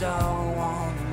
don't wanna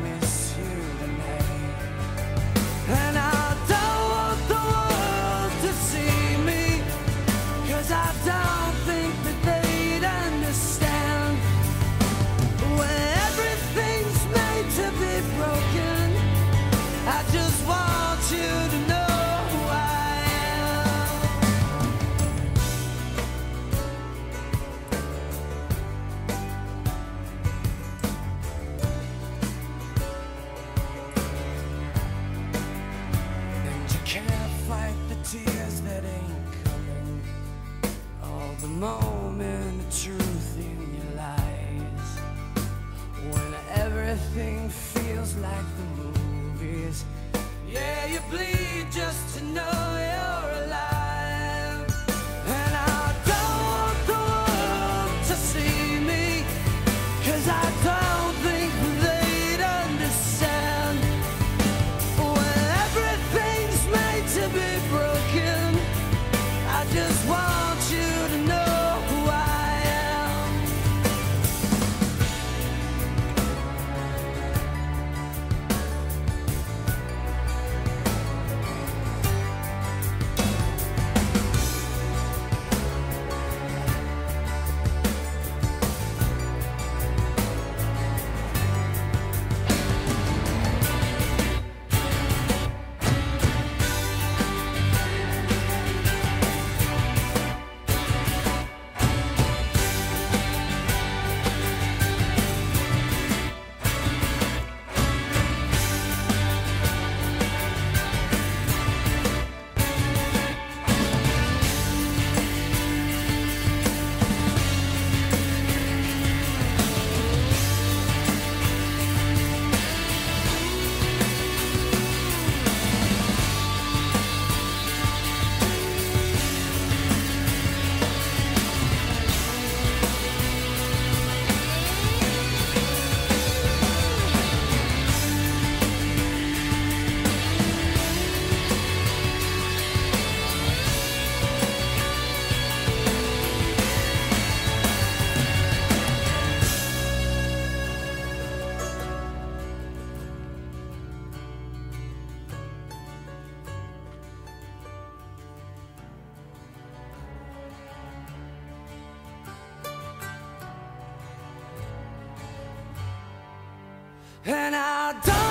tears that ain't coming. All the moment of truth in your lies. When everything feels like the movies. Yeah, you bleed just to know you're alive. And I don't